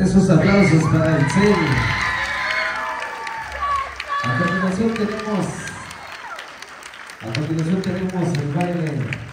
esos aplausos para el CEL. A continuación tenemos, a continuación tenemos el baile